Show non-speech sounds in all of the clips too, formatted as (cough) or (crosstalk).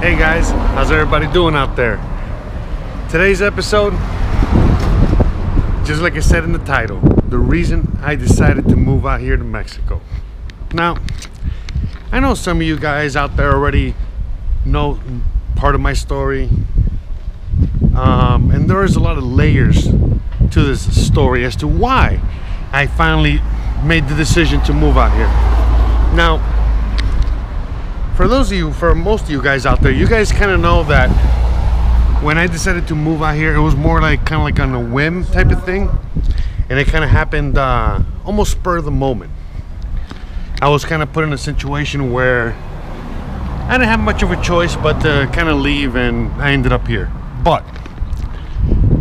Hey guys, how's everybody doing out there? Today's episode, just like I said in the title, the reason I decided to move out here to Mexico. Now, I know some of you guys out there already know part of my story, um, and there is a lot of layers to this story as to why I finally made the decision to move out here. Now, for those of you, for most of you guys out there, you guys kind of know that when I decided to move out here, it was more like kind of like on a whim type of thing, and it kind of happened uh, almost spur of the moment. I was kind of put in a situation where I didn't have much of a choice but to kind of leave, and I ended up here. But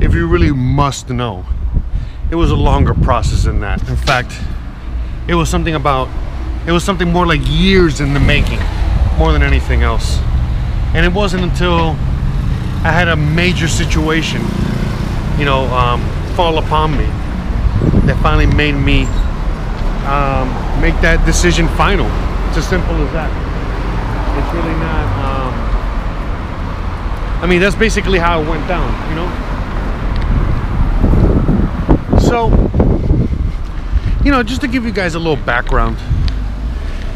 if you really must know, it was a longer process than that. In fact, it was something about, it was something more like years in the making, more than anything else. And it wasn't until I had a major situation, you know, um, fall upon me that finally made me um, make that decision final. It's as simple as that. It's really not. Um, I mean, that's basically how it went down, you know. So, you know, just to give you guys a little background.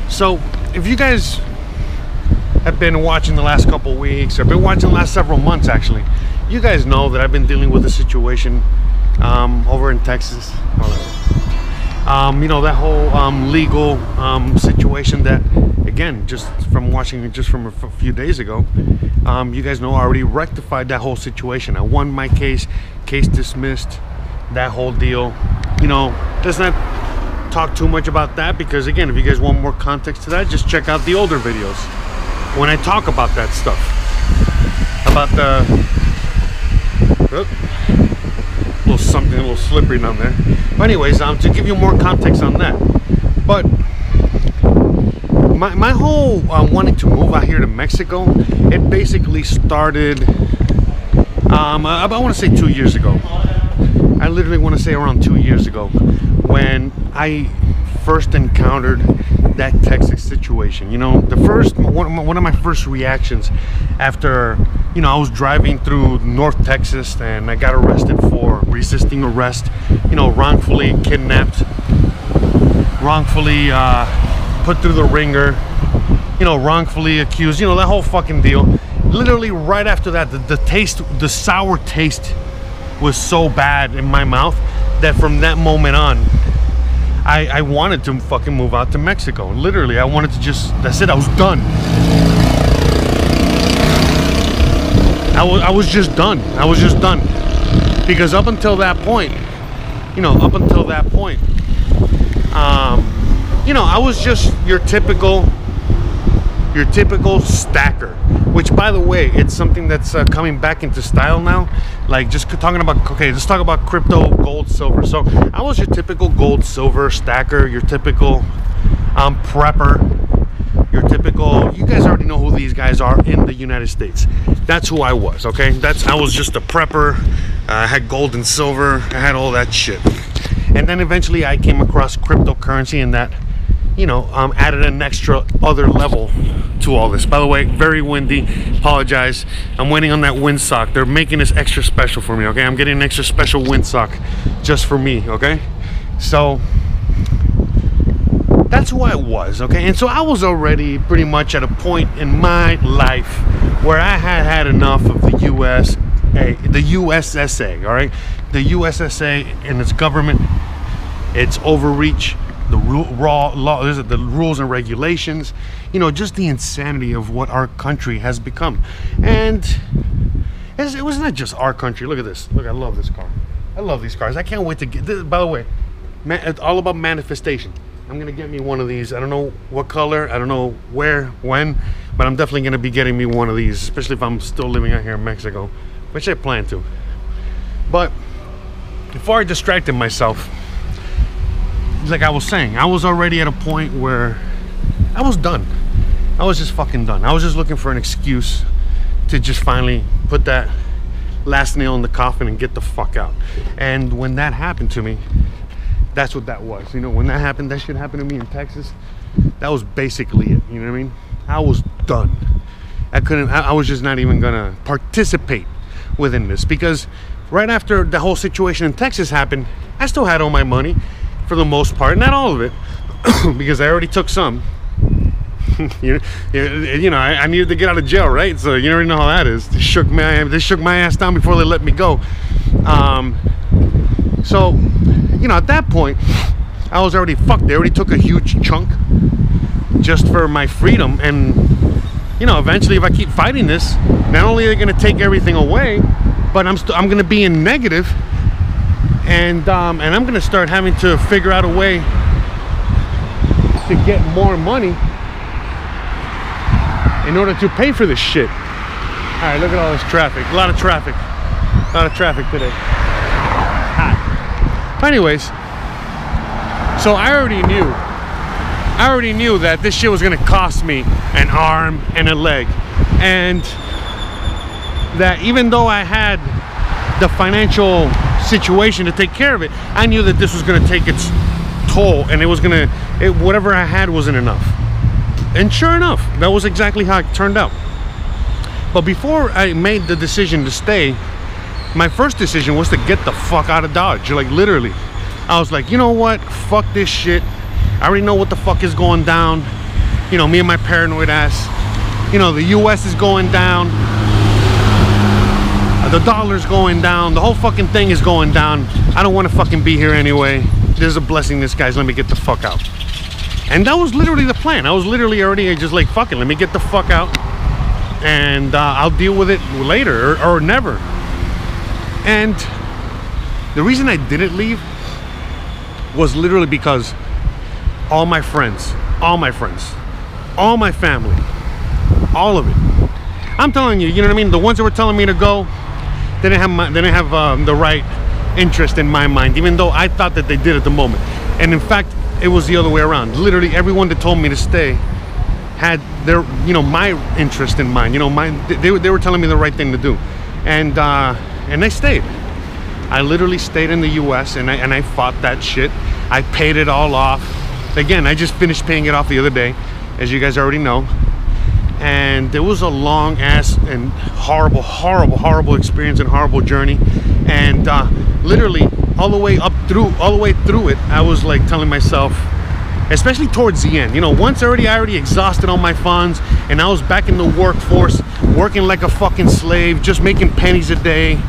So, if you guys have been watching the last couple weeks, or been watching the last several months actually, you guys know that I've been dealing with a situation um, over in Texas. Um, you know that whole um, legal um, situation that, again, just from watching just from a few days ago, um, you guys know I already rectified that whole situation. I won my case, case dismissed, that whole deal. You know, let's not talk too much about that because, again, if you guys want more context to that, just check out the older videos when I talk about that stuff. About the. Oop, little something a little slippery down there. But anyways, um, to give you more context on that, but my, my whole uh, wanting to move out here to Mexico, it basically started. Um, I, I want to say two years ago. I literally want to say around two years ago when I first encountered that Texas situation. You know, the first one of, my, one of my first reactions after you know I was driving through North Texas and I got arrested for resisting arrest. You know, wrongfully kidnapped, wrongfully uh, put through the ringer. You know, wrongfully accused. You know that whole fucking deal. Literally right after that, the, the taste, the sour taste, was so bad in my mouth that from that moment on, I, I wanted to fucking move out to Mexico. Literally, I wanted to just, that's it, I was done. I was, I was just done. I was just done. Because up until that point, you know, up until that point, um, you know, I was just your typical, your typical stacker. Which, by the way, it's something that's uh, coming back into style now. Like just talking about, okay, let's talk about crypto, gold, silver. So I was your typical gold, silver stacker, your typical um, prepper, your typical. You guys already know who these guys are in the United States. That's who I was. Okay, that's I was just a prepper. Uh, I had gold and silver. I had all that shit. And then eventually I came across cryptocurrency and that you know, um, added an extra other level to all this. By the way, very windy. Apologize. I'm waiting on that windsock. They're making this extra special for me. Okay, I'm getting an extra special windsock just for me. Okay, so that's who I was. Okay, and so I was already pretty much at a point in my life where I had had enough of the U.S. the USSA. All right, the USSA and its government, its overreach the raw law, the rules and regulations, you know, just the insanity of what our country has become. And it was not just our country. Look at this. Look, I love this car. I love these cars. I can't wait to get this. By the way, man, it's all about manifestation. I'm gonna get me one of these. I don't know what color. I don't know where, when, but I'm definitely gonna be getting me one of these, especially if I'm still living out here in Mexico, which I plan to. But before I distracted myself, like I was saying, I was already at a point where I was done. I was just fucking done. I was just looking for an excuse to just finally put that last nail in the coffin and get the fuck out. And when that happened to me, that's what that was. You know, when that happened, that shit happened to me in Texas. That was basically it. You know what I mean? I was done. I couldn't. I, I was just not even gonna participate within this because right after the whole situation in Texas happened, I still had all my money for the most part, not all of it, (coughs) because I already took some. (laughs) you, you know, I, I, needed to get out of jail, right? So you already know how that is. They shook my, they shook my ass down before they let me go. Um, so, you know, at that point, I was already fucked. They already took a huge chunk just for my freedom. And, you know, eventually, if I keep fighting this, not only are they going to take everything away, but I'm i I'm going to be in negative, and um, and I'm to start having to figure out a way to get more money in order to pay for this shit. All right, look at all this traffic. A lot of traffic. A lot of traffic today. Hot. Anyways, so I already knew. I already knew that this shit was gonna cost me an arm and a leg. And that even though I had the financial situation to take care of it, I knew that this was gonna take its toll and it was gonna, it, whatever I had wasn't enough. And sure enough, that was exactly how it turned out. But before I made the decision to stay, my first decision was to get the fuck out of Dodge. Like literally. I was like, you know what? Fuck this shit. I already know what the fuck is going down. You know, me and my paranoid ass. You know, the US is going down. The dollar's going down. The whole fucking thing is going down. I don't want to fucking be here anyway. There's a blessing this guy's. Let me get the fuck out. And that was literally the plan. I was literally already just like, fuck it, let me get the fuck out. And uh, I'll deal with it later or, or never. And the reason I didn't leave was literally because all my friends, all my friends, all my family, all of it. I'm telling you, you know what I mean? The ones that were telling me to go, didn't have my, they didn't have um, the right interest in my mind, even though I thought that they did at the moment. And in fact, it was the other way around. Literally everyone that told me to stay had their, you know, my interest in mind. You know, my they, they were telling me the right thing to do, and uh, and I stayed. I literally stayed in the U.S. and I and I fought that shit. I paid it all off. Again, I just finished paying it off the other day, as you guys already know. And it was a long ass and horrible, horrible, horrible experience and horrible journey. And uh, literally, all the way up through all the way through it i was like telling myself especially towards the end you know once already i already exhausted all my funds and i was back in the workforce working like a fucking slave just making pennies a day.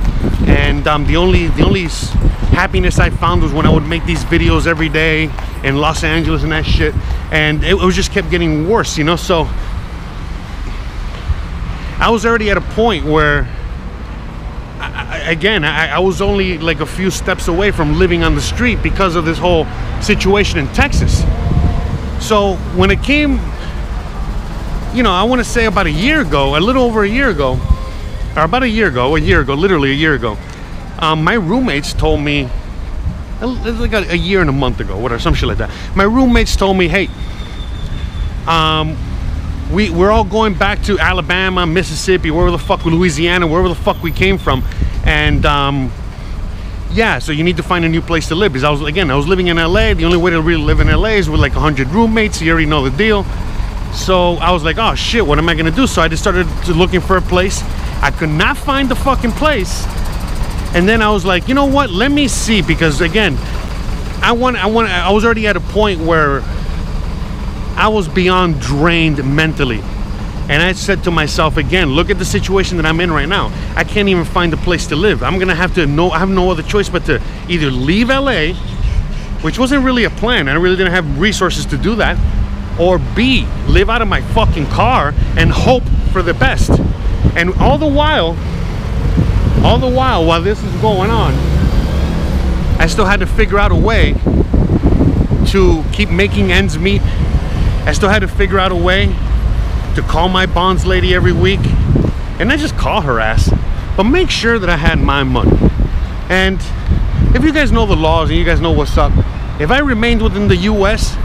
And um, the only the only happiness i found was when i would make these videos every day in los angeles and that shit. And it, it was just kept getting worse you know? So i was already at a point where again, I, I, was only like a few steps away from living on the street because of this whole situation in Texas. So when it came, you know, I want to say about a year ago, a little over a year ago, or about a year ago, a year ago, literally a year ago, um, my roommates told me, like a, a year and a month ago, whatever, some shit like that. My roommates told me, hey, um, we, we're all going back to Alabama, Mississippi, wherever the fuck, Louisiana, wherever the fuck we came from. And um, yeah so you need to find a new place to live because I was again I was living in LA the only way to really live in LA is with like 100 roommates. You already know the deal. So I was like oh shit what am I gonna do? So I just started looking for a place. I could not find the fucking place. And then I was like you know what? Let me see because again I want I want I was already at a point where I was beyond drained mentally and I said to myself again, look at the situation that I'm in right now. I can't even find a place to live. I'm gonna have to no I have no other choice but to either leave LA, which wasn't really a plan. I really didn't have resources to do that, or B, live out of my fucking car and hope for the best. And all the while, all the while while this is going on, I still had to figure out a way to keep making ends meet. I still had to figure out a way to call my bonds lady every week and I just call her ass but make sure that I had my money. And if you guys know the laws and you guys know what's up if I remained within the US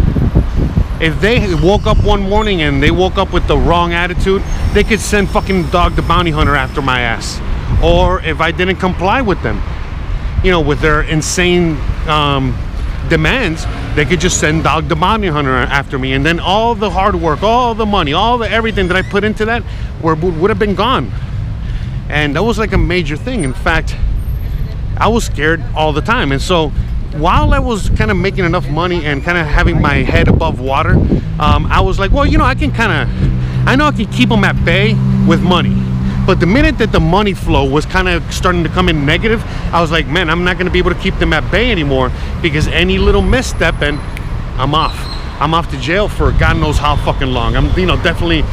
if they woke up one morning and they woke up with the wrong attitude they could send fucking dog the bounty hunter after my ass. Or if I didn't comply with them you know with their insane um, demands, they could just send Dog the Bounty Hunter after me. And then all the hard work, all the money, all the everything that I put into that would, would have been gone. And that was like a major thing. In fact, I was scared all the time. And so while I was kind of making enough money and kind of having my head above water, um, I was like, well, you know, I can kind of, I know I can keep them at bay with money. But the minute that the money flow was kind of starting to come in negative, I was like, man, I'm not going to be able to keep them at bay anymore because any little misstep and I'm off. I'm off to jail for God knows how fucking long. I'm, you know, definitely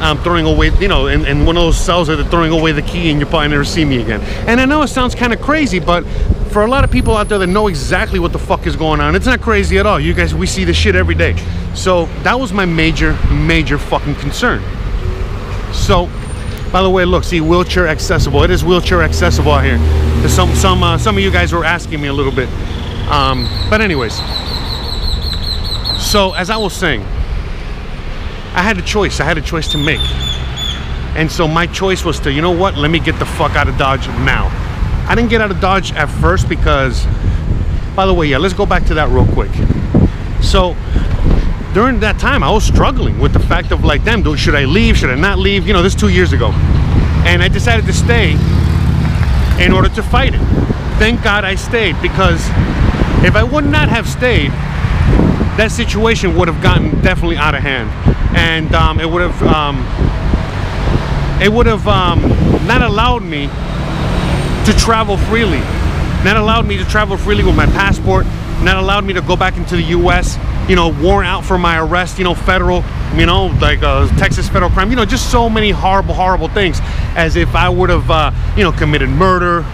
um, throwing away, you know, in, in one of those cells that they're throwing away the key and you probably never see me again. And I know it sounds kind of crazy, but for a lot of people out there that know exactly what the fuck is going on, it's not crazy at all. You guys, we see this shit every day. So that was my major, major fucking concern. So, by the way, look, see, wheelchair accessible. It is wheelchair accessible out here. Some, some, uh, some of you guys were asking me a little bit. Um, but anyways, so as I was saying, I had a choice. I had a choice to make. And so my choice was to, you know what? Let me get the fuck out of Dodge now. I didn't get out of Dodge at first because, by the way, yeah, let's go back to that real quick. So during that time, I was struggling with the fact of like, damn, should I leave? Should I not leave? You know, this two years ago. And I decided to stay in order to fight it. Thank God I stayed because if I would not have stayed, that situation would have gotten definitely out of hand and um, it would have um, it would have um, not allowed me to travel freely not allowed me to travel freely with my passport not allowed me to go back into the US you know warrant out for my arrest you know federal you know like uh, Texas federal crime you know just so many horrible horrible things as if I would have uh, you know committed murder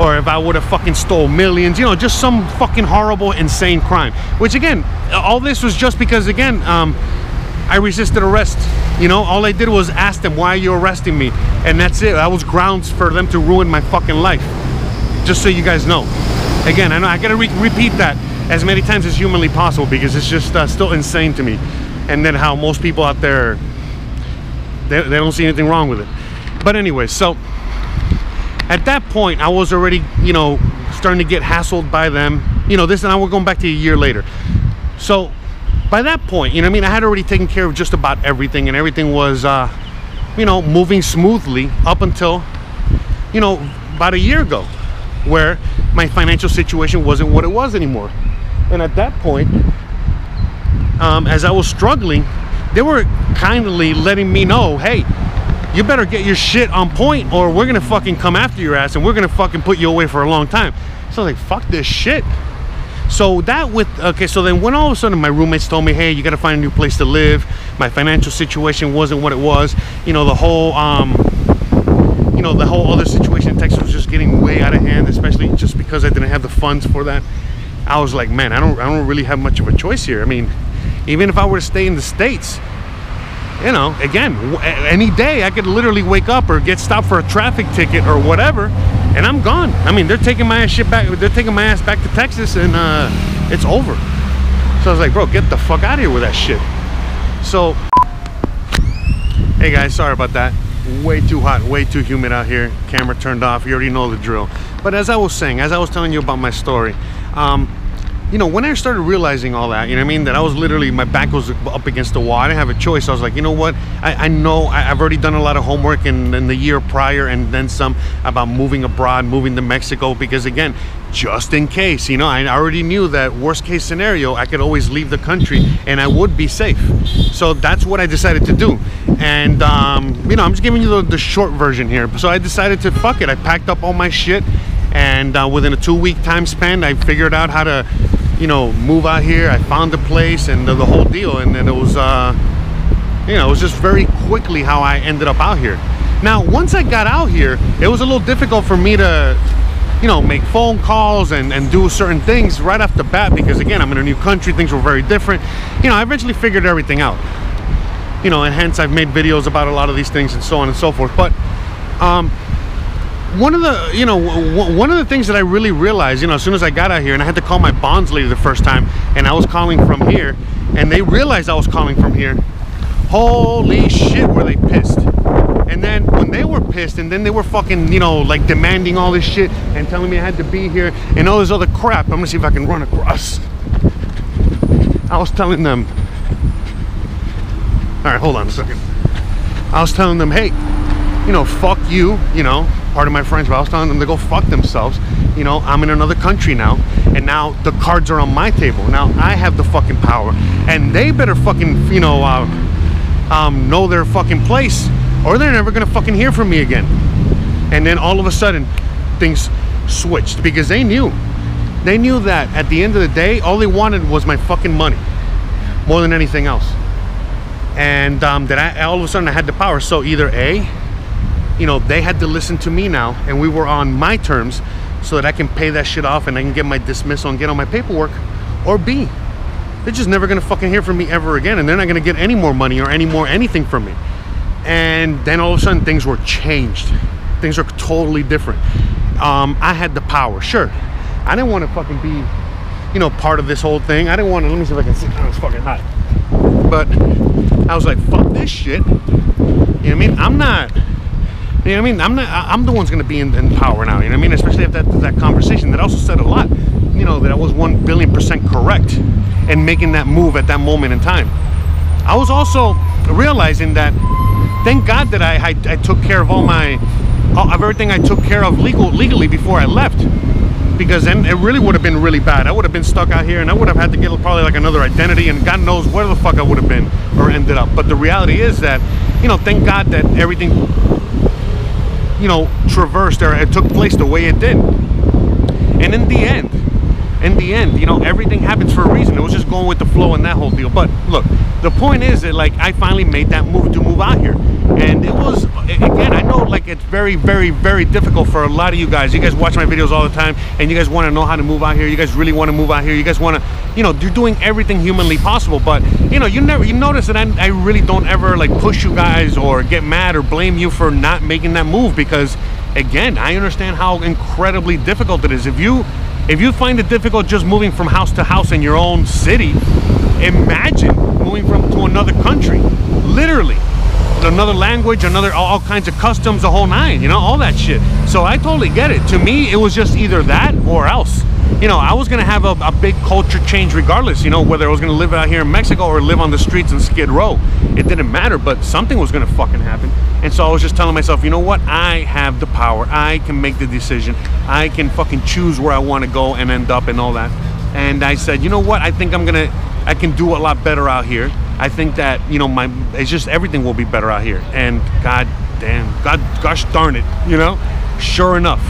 or if I would have fucking stole millions, you know, just some fucking horrible, insane crime. Which again, all this was just because again, um, I resisted arrest. You know, all I did was ask them, why are you arresting me? And that's it. That was grounds for them to ruin my fucking life. Just so you guys know. Again, I know I gotta re repeat that as many times as humanly possible because it's just uh, still insane to me. And then how most people out there, they, they don't see anything wrong with it. But anyway, so at that point, I was already, you know, starting to get hassled by them. You know, this and I we're going back to a year later. So by that point, you know I mean? I had already taken care of just about everything and everything was, uh, you know, moving smoothly up until, you know, about a year ago where my financial situation wasn't what it was anymore. And at that point, um, as I was struggling, they were kindly letting me know, hey, you better get your shit on point or we're gonna fucking come after your ass and we're gonna fucking put you away for a long time. So I was like, fuck this shit. So that with, okay, so then when all of a sudden my roommates told me, hey, you gotta find a new place to live. My financial situation wasn't what it was. You know, the whole, um, you know, the whole other situation in Texas was just getting way out of hand, especially just because I didn't have the funds for that. I was like, man, I don't, I don't really have much of a choice here. I mean, even if I were to stay in the States, you know, again, any day I could literally wake up or get stopped for a traffic ticket or whatever, and I'm gone. I mean, they're taking my ass shit back. They're taking my ass back to Texas, and uh, it's over. So I was like, bro, get the fuck out of here with that shit. So, hey guys, sorry about that. Way too hot, way too humid out here. Camera turned off. You already know the drill. But as I was saying, as I was telling you about my story, um, you know, when I started realizing all that, you know I mean, that I was literally, my back was up against the wall. I didn't have a choice. I was like, you know what? I, I know I, have already done a lot of homework in, in the year prior and then some about moving abroad, moving to Mexico, because again, just in case, you know, I already knew that worst case scenario, I could always leave the country and I would be safe. So that's what I decided to do. And, um, you know, I'm just giving you the, the short version here. So I decided to fuck it. I packed up all my shit and uh, within a two week time span, I figured out how to you know, move out here. I found the place and the, the whole deal. And then it was, uh, you know, it was just very quickly how I ended up out here. Now, once I got out here, it was a little difficult for me to, you know, make phone calls and, and do certain things right off the bat because, again, I'm in a new country. Things were very different. You know, I eventually figured everything out. You know, and hence I've made videos about a lot of these things and so on and so forth. But, um, one of the you know one of the things that i really realized you know as soon as i got out here and i had to call my bonds lady the first time and i was calling from here and they realized i was calling from here. Holy shit were they pissed. And then when they were pissed and then they were fucking you know like demanding all this shit and telling me i had to be here and all this other crap i'm gonna see if i can run across. I was telling them. All right hold on a second. I was telling them hey you know, fuck you, you know, part of my friends, but I was telling them to go fuck themselves. You know, I'm in another country now, and now the cards are on my table. Now I have the fucking power, and they better fucking, you know, uh, um, know their fucking place, or they're never gonna fucking hear from me again. And then all of a sudden, things switched because they knew. They knew that at the end of the day, all they wanted was my fucking money more than anything else. And um, that I all of a sudden I had the power. So either A, you know, they had to listen to me now and we were on my terms so that I can pay that shit off and I can get my dismissal and get on my paperwork. Or B, they're just never gonna fucking hear from me ever again and they're not gonna get any more money or any more anything from me. And then all of a sudden things were changed. Things are totally different. Um, I had the power, sure. I didn't want to fucking be, you know, part of this whole thing. I didn't want to, let me see if I can see, oh, it's fucking hot. But I was like, fuck this shit. You know what I mean? I'm not, you know what I mean? I'm not, I'm the one's gonna be in, in power now, you know what I mean? Especially after that, that conversation that also said a lot, you know, that I was one billion percent correct in making that move at that moment in time. I was also realizing that thank God that I, I, I took care of all my of everything I took care of legal legally before I left because then it really would have been really bad. I would have been stuck out here and I would have had to get probably like another identity and God knows where the fuck I would have been or ended up. But the reality is that, you know, thank God that everything, you know, traversed or it took place the way it did. And in the end, in the end, you know, everything happens for a reason. It was just going with the flow and that whole deal. But look, the point is that like I finally made that move to move out here. And it was again, I know like it's very, very, very difficult for a lot of you guys. You guys watch my videos all the time and you guys want to know how to move out here. You guys really want to move out here. You guys want to, you know, you're doing everything humanly possible. But you know, you never you notice that I, I really don't ever like push you guys or get mad or blame you for not making that move because again, I understand how incredibly difficult it is. If you if you find it difficult just moving from house to house in your own city, imagine moving from to another country. Literally. Another language, another all, kinds of customs, the whole nine, you know, all that shit. So I totally get it. To me, it was just either that or else you know, I was gonna have a, a, big culture change regardless, you know, whether I was gonna live out here in Mexico or live on the streets in Skid Row. It didn't matter, but something was gonna fucking happen. And so I was just telling myself, you know what? I have the power. I can make the decision. I can fucking choose where I wanna go and end up and all that. And I said, you know what? I think I'm gonna, I can do a lot better out here. I think that, you know, my, it's just everything will be better out here. And God damn, God, gosh darn it, you know? Sure enough,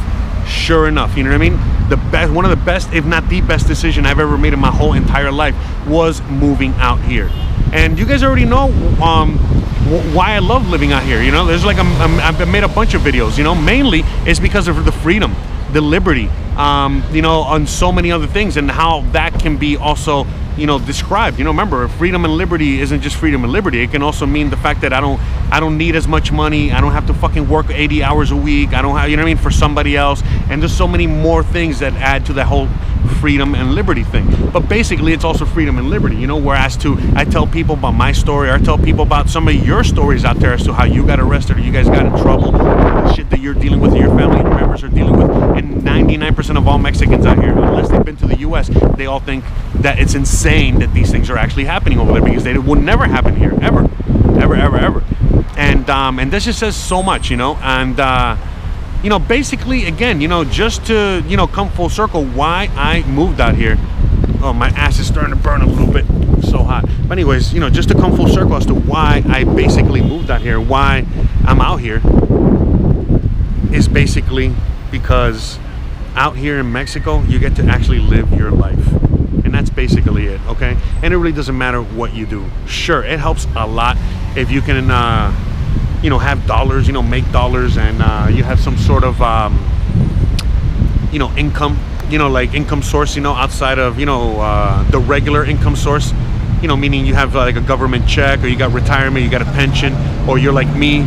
sure enough, you know what I mean? the best, one of the best, if not the best decision I've ever made in my whole entire life was moving out here. And you guys already know um, why I love living out here. You know, there's like i have made a bunch of videos. You know, mainly it's because of the freedom, the liberty. Um, you know, on so many other things, and how that can be also you know described. You know remember freedom and liberty isn't just freedom and liberty. It can also mean the fact that i don't i don't need as much money. I don't have to fucking work 80 hours a week. I don't have you know what i mean for somebody else. And there's so many more things that add to that whole freedom and liberty thing. But basically it's also freedom and liberty you know whereas to i tell people about my story or i tell people about some of your stories out there as to how you got arrested or you guys got in trouble shit that you're dealing with and your family members are dealing with and 99% of all mexicans out here unless they've been to the us they all think that it's insane that these things are actually happening over there because they would never happen here ever ever ever ever and um and this just says so much you know and uh you know, basically, again, you know, just to, you know, come full circle, why I moved out here. Oh, my ass is starting to burn a little bit. so hot. But anyways, you know, just to come full circle as to why I basically moved out here, why I'm out here, is basically because out here in Mexico, you get to actually live your life. And that's basically it, okay? And it really doesn't matter what you do. Sure, it helps a lot if you can, uh, you know have dollars you know make dollars and uh, you have some sort of um, you know income you know like income source you know outside of you know uh, the regular income source you know meaning you have like a government check or you got retirement you got a pension or you're like me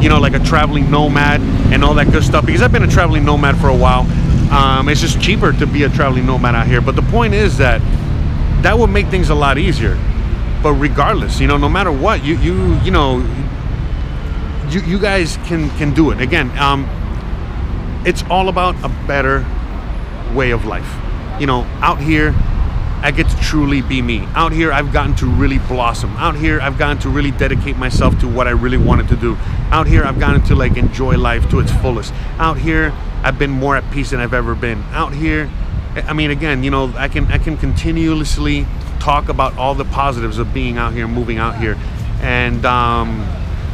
you know like a traveling nomad and all that good stuff because I've been a traveling nomad for a while. Um, it's just cheaper to be a traveling nomad out here but the point is that that would make things a lot easier. But regardless you know no matter what you you you know you, you guys can can do it. Again um, it's all about a better way of life. You know out here I get to truly be me. Out here, I've gotten to really blossom. Out here, I've gotten to really dedicate myself to what I really wanted to do. Out here, I've gotten to like enjoy life to its fullest. Out here, I've been more at peace than I've ever been. Out here, I mean, again, you know, I can I can continuously talk about all the positives of being out here, moving out here, and um,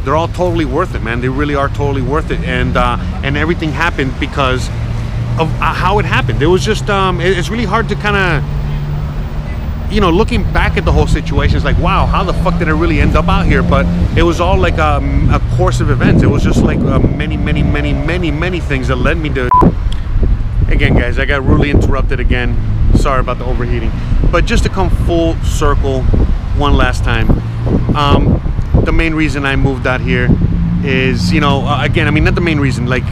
they're all totally worth it, man. They really are totally worth it, and uh, and everything happened because of uh, how it happened. It was just um, it's really hard to kind of you know, looking back at the whole situation, it's like, wow, how the fuck did I really end up out here? But it was all like um, a course of events. It was just like uh, many, many, many, many, many things that led me to. Again, guys, I got rudely interrupted again. Sorry about the overheating. But just to come full circle one last time, um, the main reason I moved out here is, you know, uh, again, I mean, not the main reason, like,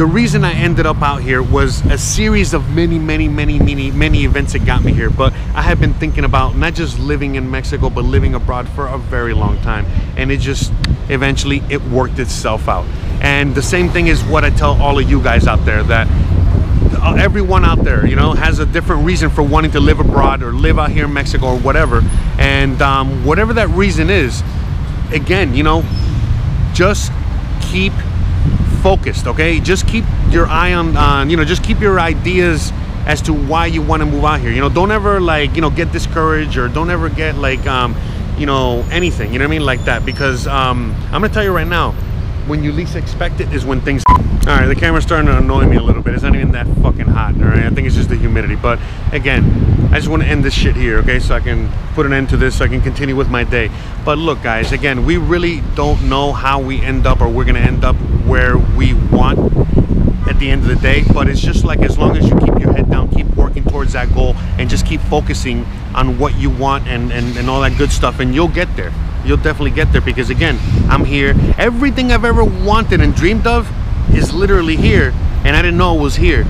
the reason I ended up out here was a series of many, many, many, many, many events that got me here. But I have been thinking about not just living in Mexico, but living abroad for a very long time. And it just eventually it worked itself out. And the same thing is what I tell all of you guys out there that uh, everyone out there, you know, has a different reason for wanting to live abroad or live out here in Mexico or whatever. And um, whatever that reason is, again, you know, just keep focused okay? Just keep your eye on on you know just keep your ideas as to why you want to move out here. You know don't ever like you know get discouraged or don't ever get like um you know anything you know what i mean like that because um i'm gonna tell you right now when you least expect it is when things all right the camera's starting to annoy me a little bit. It's not even that fucking hot all right? I think it's just the humidity. But again i just want to end this shit here okay? So i can put an end to this so i can continue with my day. But look guys again we really don't know how we end up or we're gonna end up where we want at the end of the day. But it's just like as long as you keep your head down keep working towards that goal and just keep focusing on what you want and and, and all that good stuff and you'll get there you'll definitely get there because again i'm here everything i've ever wanted and dreamed of is literally here and i didn't know it was here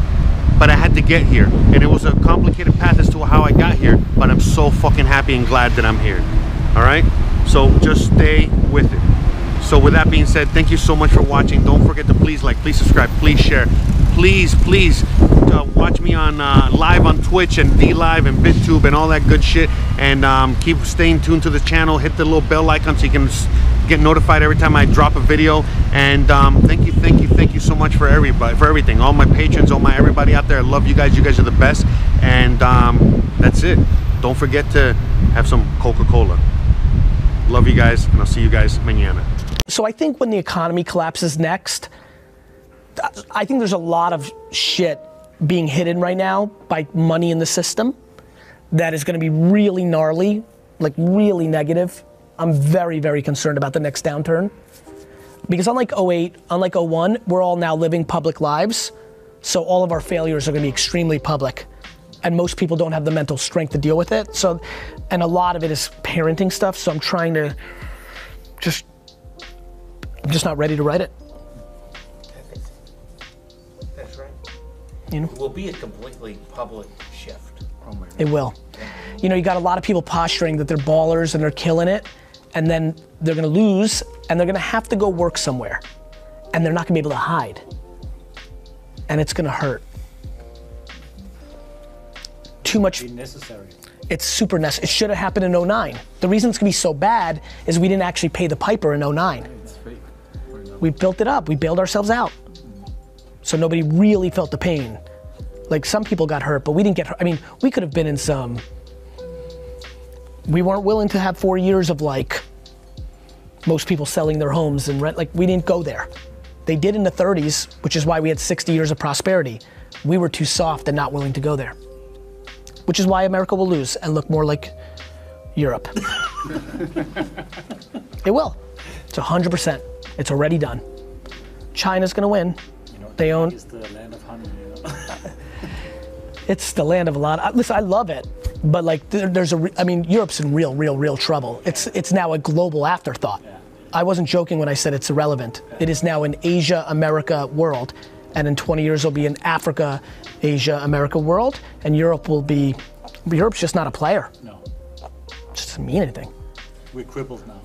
but i had to get here and it was a complicated path as to how i got here but i'm so fucking happy and glad that i'm here all right so just stay with it so with that being said, thank you so much for watching. Don't forget to please like, please subscribe, please share. Please, please uh, watch me on uh, live on Twitch and DLive and BitTube and all that good shit. And um, keep staying tuned to the channel. Hit the little bell icon so you can get notified every time I drop a video. And um, thank you, thank you, thank you so much for everybody, for everything. All my patrons, all my everybody out there. I love you guys. You guys are the best. And um, that's it. Don't forget to have some Coca-Cola. Love you guys, and I'll see you guys mañana. So I think when the economy collapses next, I think there's a lot of shit being hidden right now by money in the system that is going to be really gnarly, like really negative. I'm very, very concerned about the next downturn. Because unlike 08, unlike 01, we're all now living public lives. So all of our failures are going to be extremely public. And most people don't have the mental strength to deal with it. So, and a lot of it is parenting stuff. So I'm trying to just I'm just not ready to write it. You know? It will be a completely public shift. Oh it will. You know, you got a lot of people posturing that they're ballers and they're killing it, and then they're gonna lose and they're gonna have to go work somewhere. And they're not gonna be able to hide. And it's gonna hurt. Too much, necessary. it's super necessary. It should have happened in 09. The reason it's gonna be so bad is we didn't actually pay the piper in 09. It's fake. Right now. We built it up, we bailed ourselves out. So nobody really felt the pain. Like some people got hurt, but we didn't get hurt. I mean, we could have been in some. We weren't willing to have four years of like most people selling their homes and rent. Like we didn't go there. They did in the 30s, which is why we had 60 years of prosperity. We were too soft and not willing to go there. Which is why America will lose and look more like Europe. (laughs) it will. It's 100%. It's already done. China's gonna win. They own- It's the land of honey. (laughs) It's the land of a lot. I, listen, I love it, but like there, there's a. Re- I mean, Europe's in real, real, real trouble. It's it's now a global afterthought. I wasn't joking when I said it's irrelevant. It is now an Asia America world, and in 20 years it'll be an Africa, Asia America world, and Europe will be. Europe's just not a player. no, It just doesn't mean anything. we're crippled now.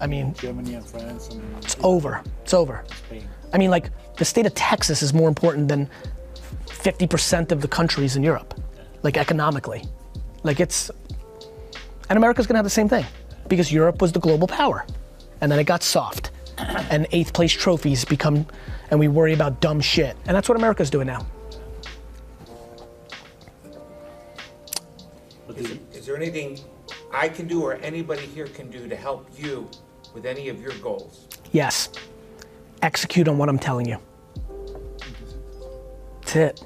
I mean, Germany and France and it's over. It's over. Spain. I mean, like the state of Texas is more important than 50% of the countries in Europe. like economically. Like it's, and America's gonna have the same thing because Europe was the global power and then it got soft (coughs) and eighth place trophies become, and we worry about dumb shit. And that's what America's doing now. Is, is there anything I can do or anybody here can do to help you with any of your goals? Yes, execute on what I'm telling you. That's it.